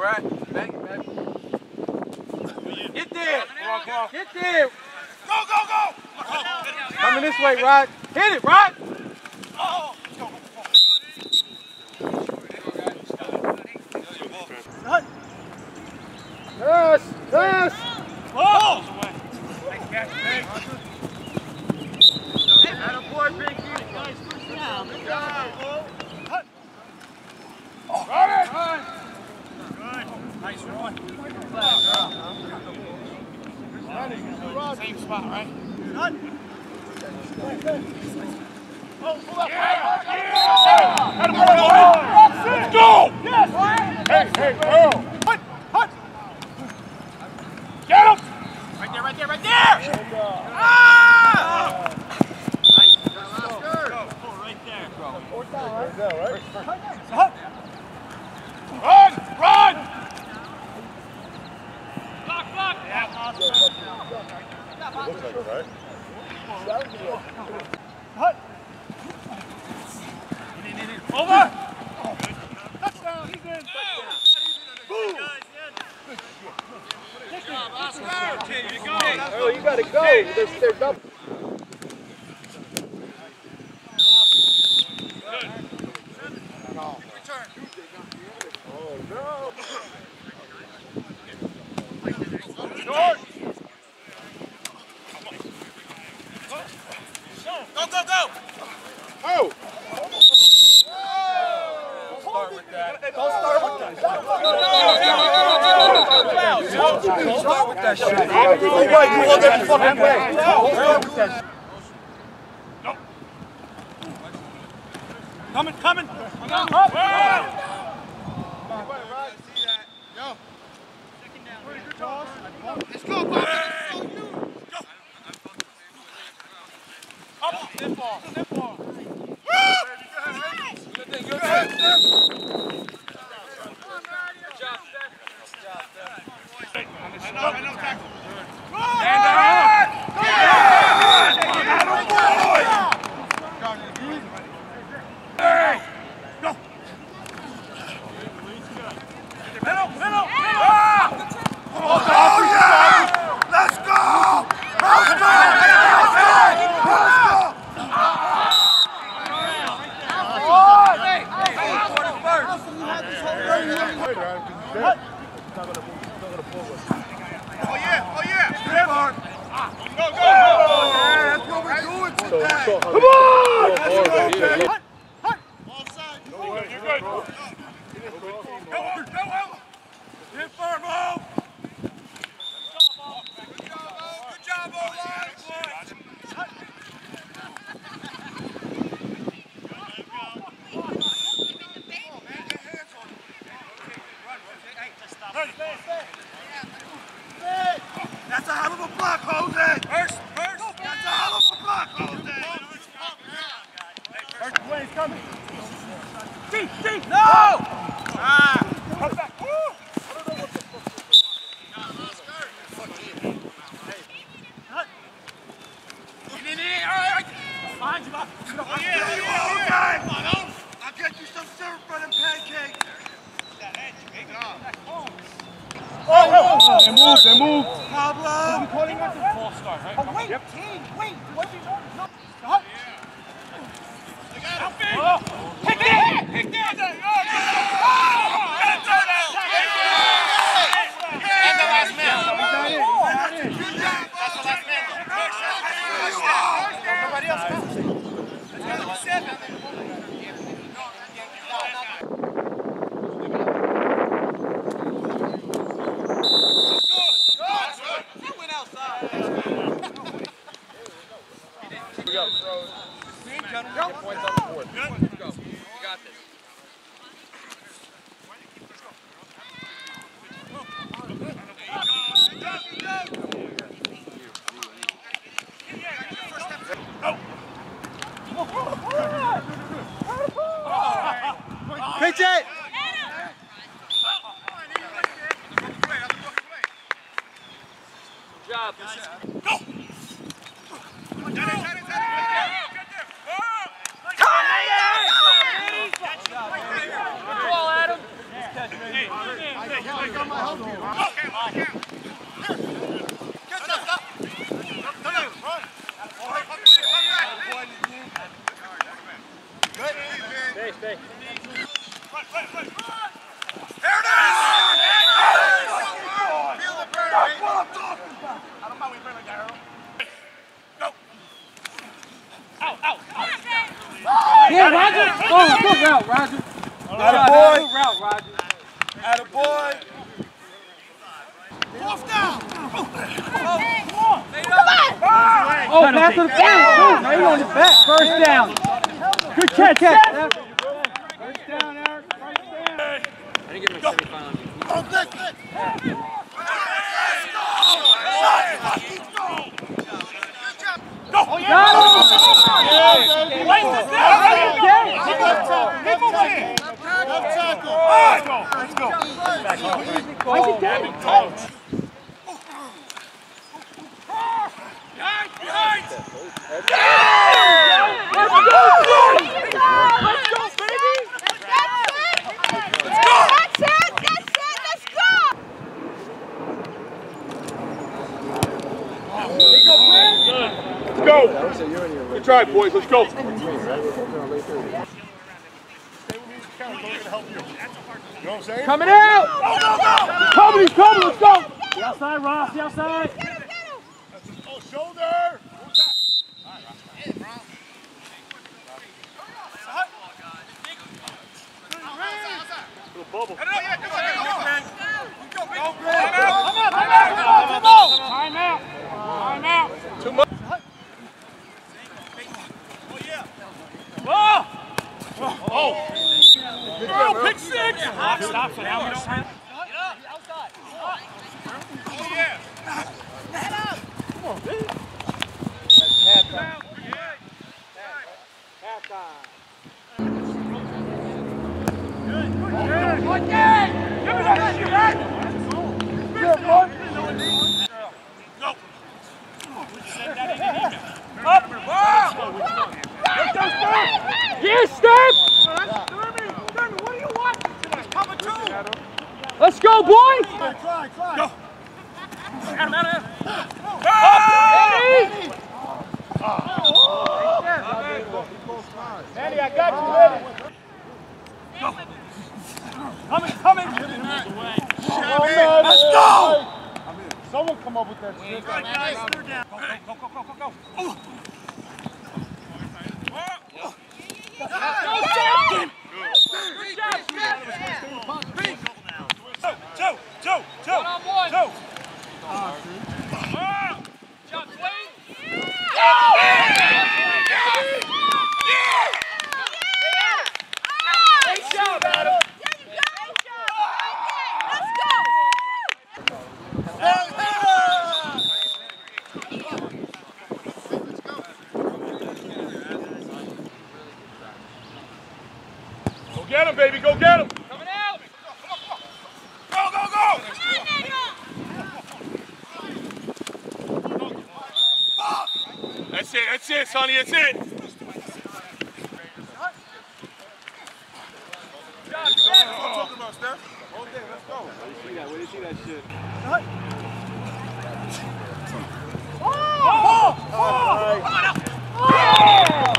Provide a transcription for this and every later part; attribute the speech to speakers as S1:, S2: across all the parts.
S1: Brad, bang it, baby. Get there. Get there.
S2: Go, go, go!
S1: Coming this way, Rod. Hit it, Rod. Yes, yes.
S2: Oh!
S1: Attaboy, Pinky.
S2: Nice Same spot, right? Oh, Let's go! Hey, hey, Earl! Hut, hut! Get him! Right there, right there, right there! Ah! Run! Run! Block, block! Hut! Over! Touchdown, he's in! Boom!
S1: Oh, you gotta go. They're, they're double.
S2: Short! Go, go, go!
S1: Oh.
S2: Start with that.
S1: Don't start with that.
S2: Shit.
S1: You.
S2: I know, I know, tackle. Stand up! Hey! Go! Middle, middle, middle! Oh, yeah! Let's go! Let's go! Let's go! Oh, yeah, oh, yeah! Step on! Go, go, go! Yeah, that's what we're doing today! Come on! Let's go, baby! Hut, hut! Offside! No way, you're good. Go, Owen, go, Owen! Hit firm, Owen! Good job, Owen! Good job, Owen! That's a hell of a block, Jose! First, first! That's a hell of a block, Jose! First way's coming! Deep, deep! No! Ah! Come back! Woo! In, in, in, all right, all right. Behind you, Bob. Oh, yeah, oh, yeah, okay. Come on, Owen. I'll get you some syrup for them pancakes. That edge, big job. Oh, oh,
S1: They move, they move.
S2: Pablo!
S1: Calling out the false start, right?
S2: Oh, wait, team, wait. What are you doing? No. Hut. Oh. Pick that! Pick that! Oh, get it, Turner! And the last man. Good job, That's the last man. Everybody else go. Let's go, seven.
S1: Points on the board. Go. You got this. Pitch it! Good job. Come
S2: Oh, good route. Oh, pass to the field. No, you on the back. First down. Good catch, catch. First down, Eric. First down. I didn't get my semifinal.
S3: That's it! That's it! Let's go!
S1: Let's go. Good try, boys. Let's go. You know what I'm?
S2: Coming out. Coming, he's coming. Let's go. The outside, Ross. The outside.
S3: Get him, get him!
S1: Oh, shoulder.
S2: Time out. Time out.
S1: Too much. Oh, pick six.
S2: Clock stops at how much time? Yes, Steph! Let's go, boys!
S1: Try, try. Go.
S2: Manny, I got you, Manny. Coming, coming.
S1: Let's go.
S2: Someone come up with that shit.
S1: Two, two, two, two. Go get him, baby. Go get him. Coming out. Go, go, go. That's it. That's it, Sonny. That's it. talking about, Steph. All day. Let's go.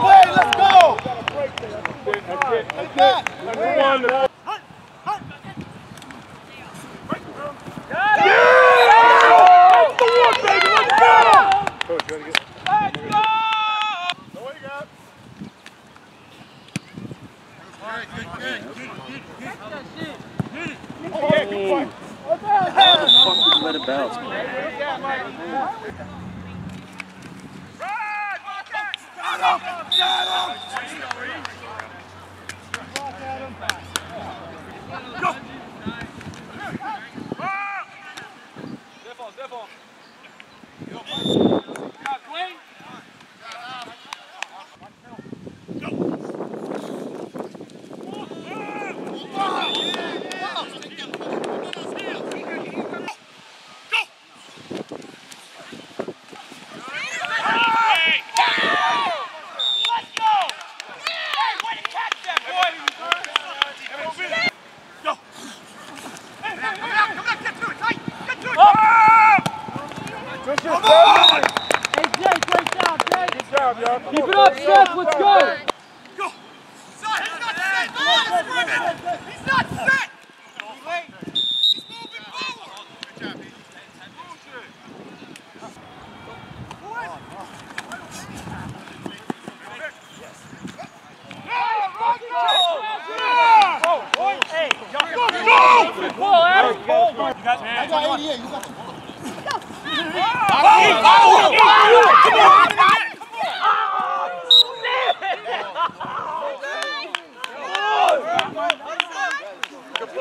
S1: Play, let's go. That's it. That's it. Number one. That's the one, baby. Let's go. Coach, ready to get? Let's go. What you got? Oh, yeah, good fight.
S4: Let it bounce.
S1: Go.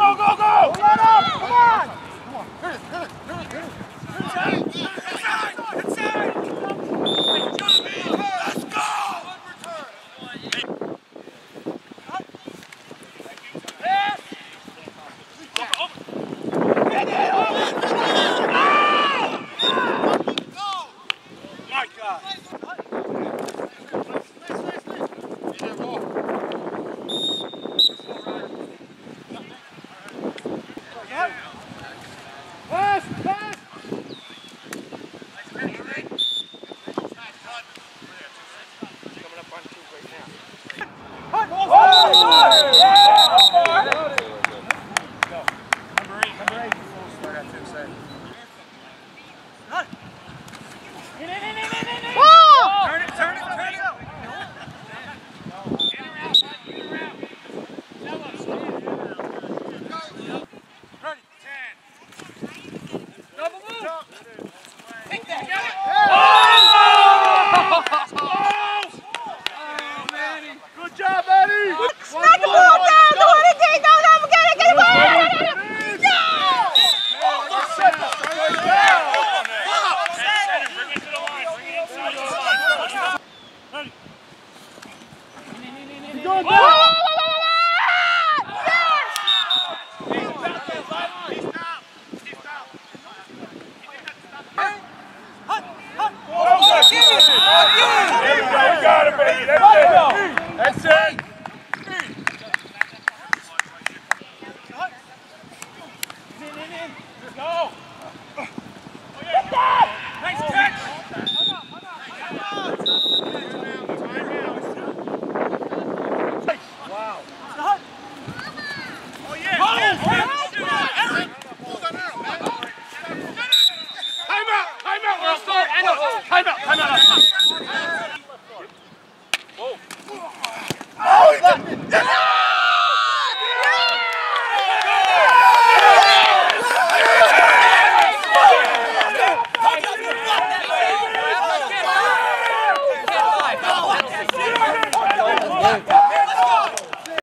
S1: Go,
S2: go, go! Come on up! Come on! Come on! Here it is, here it is, here it
S5: is, here it
S2: is.